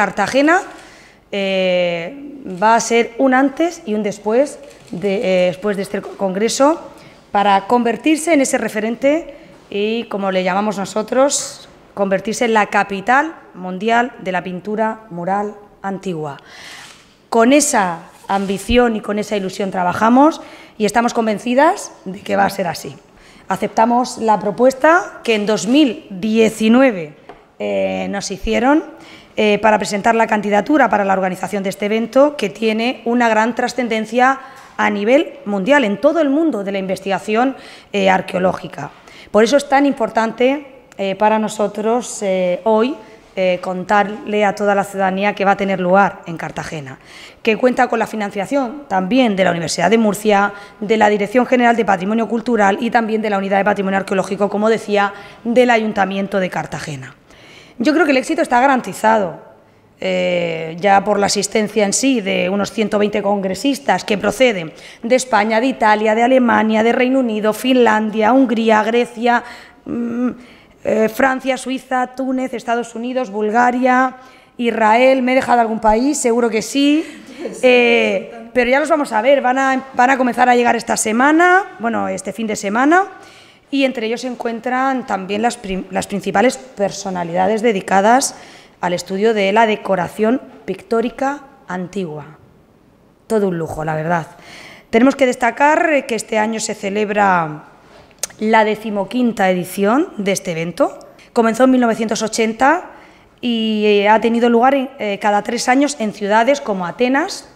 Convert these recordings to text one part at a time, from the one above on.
Cartagena eh, va a ser un antes y un después de, eh, después de este congreso para convertirse en ese referente y, como le llamamos nosotros, convertirse en la capital mundial de la pintura mural antigua. Con esa ambición y con esa ilusión trabajamos y estamos convencidas de que va a ser así. Aceptamos la propuesta que en 2019 eh, nos hicieron eh, para presentar la candidatura para la organización de este evento que tiene una gran trascendencia a nivel mundial, en todo el mundo de la investigación eh, arqueológica. Por eso es tan importante para nosotros hoy contarle a toda la ciudadanía que va a tener lugar en Cartagena, que cuenta con la financiación también de la Universidad de Murcia, de la Dirección General de Patrimonio Cultural y también de la Unidad de Patrimonio Arqueológico, como decía, del Ayuntamiento de Cartagena. Yo creo que el éxito está garantizado. Eh, ya por la asistencia en sí de unos 120 congresistas que proceden de España, de Italia, de Alemania, de Reino Unido, Finlandia, Hungría, Grecia, mm, eh, Francia, Suiza, Túnez, Estados Unidos, Bulgaria, Israel. ¿Me he dejado algún país? Seguro que sí. Eh, pero ya los vamos a ver, van a, van a comenzar a llegar esta semana, bueno, este fin de semana y entre ellos se encuentran también las, principales personalidades dedicadas al estudio de la decoración pictórica antigua. Todo un lujo, la verdad. Tenemos que destacar que este año se celebra la decimoquinta edición de este evento. Comenzó en 1980 y eh, ha tenido lugar eh, cada tres años en ciudades como Atenas,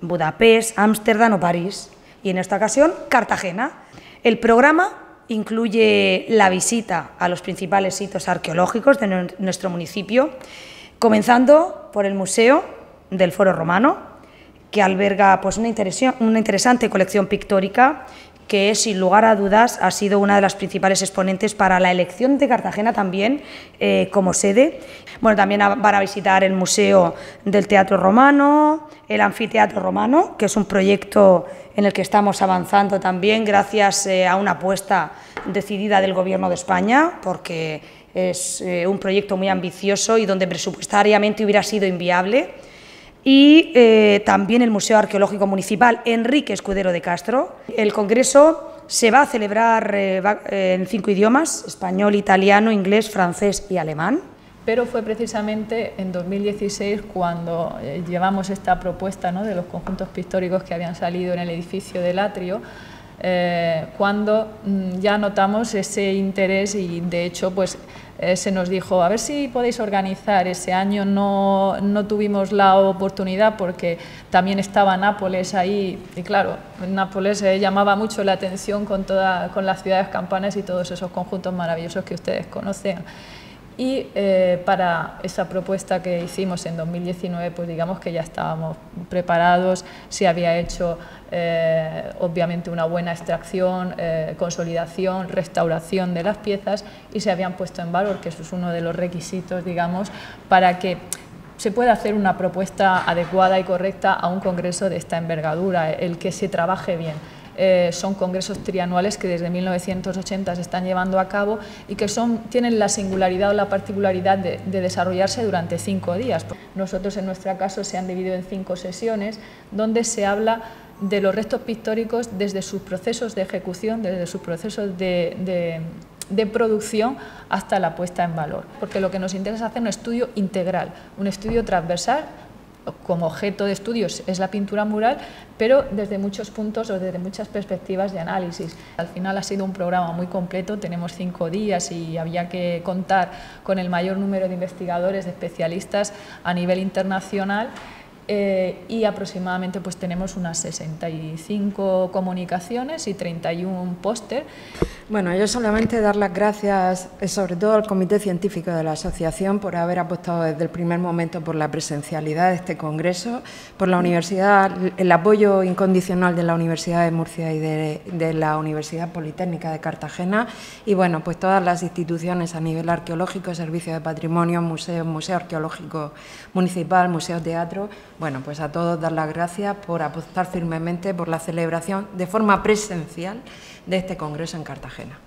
Budapest, Ámsterdam o París y en esta ocasión Cartagena. El programa incluye la visita a los principales sitios arqueológicos de nuestro municipio, comenzando por el Museo del Foro Romano, que alberga pues, una, una interesante colección pictórica que sin lugar a dudas ha sido una de las principales exponentes para la elección de Cartagena también eh, como sede. Bueno, también van a visitar el Museo del Teatro Romano, el Anfiteatro Romano, que es un proyecto en el que estamos avanzando también gracias eh, a una apuesta decidida del Gobierno de España, porque es eh, un proyecto muy ambicioso y donde presupuestariamente hubiera sido inviable y eh, también el Museo Arqueológico Municipal Enrique Escudero de Castro. El Congreso se va a celebrar eh, en cinco idiomas, español, italiano, inglés, francés y alemán. Pero fue precisamente en 2016 cuando eh, llevamos esta propuesta ¿no? de los conjuntos pictóricos que habían salido en el edificio del atrio, cuando mm, ya notamos ese interés y de hecho pues eh, se nos dijo, a ver si podéis organizar. Ese año no, no, tuvimos la oportunidad porque también estaba Nápoles ahí y claro, Nápoles eh, llamaba mucho la atención con, toda, con las ciudades campanas y todos esos conjuntos maravillosos que ustedes conocen. Y eh, para esa propuesta que hicimos en 2019, pues digamos que ya estábamos preparados, se había hecho eh, obviamente una buena extracción, eh, consolidación, restauración de las piezas y se habían puesto en valor, que eso es uno de los requisitos, digamos, para que se pueda hacer una propuesta adecuada y correcta a un congreso de esta envergadura, el que se trabaje bien. Eh, son congresos trianuales que desde 1980 se están llevando a cabo y que son, tienen la singularidad o la particularidad de, desarrollarse durante cinco días. Nosotros en nuestro caso se han dividido en cinco sesiones donde se habla de los restos pictóricos desde sus procesos de ejecución, desde sus procesos de, de producción hasta la puesta en valor, porque lo que nos interesa es hacer un estudio integral, un estudio transversal como objeto de estudios es la pintura mural, pero desde muchos puntos o desde muchas perspectivas de análisis. Al final ha sido un programa muy completo, tenemos cinco días y había que contar con el mayor número de investigadores, de especialistas a nivel internacional eh, y aproximadamente pues tenemos unas 65 comunicaciones y 31 póster. Bueno, yo solamente dar las gracias eh, sobre todo al Comité Científico de la Asociación por haber apostado desde el primer momento por la presencialidad de este congreso, por la universidad, el apoyo incondicional de la Universidad de Murcia y de, de la Universidad Politécnica de Cartagena y bueno, pues todas las instituciones a nivel arqueológico, Servicio de Patrimonio, Museo, Museo Arqueológico Municipal, Museo Teatro, bueno, pues a todos dar las gracias por apostar firmemente por la celebración de forma presencial de este Congreso en Cartagena.